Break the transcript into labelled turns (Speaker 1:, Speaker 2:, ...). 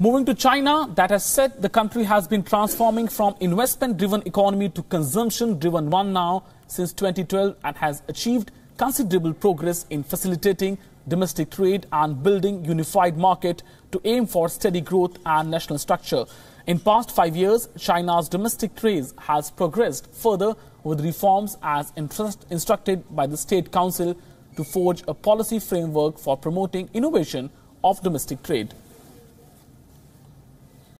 Speaker 1: Moving to China, that has said the country has been transforming from investment-driven economy to consumption-driven one now since 2012 and has achieved considerable progress in facilitating domestic trade and building unified market to aim for steady growth and national structure. In past five years, China's domestic trade has progressed further with reforms as instructed by the State Council to forge a policy framework for promoting innovation of domestic trade.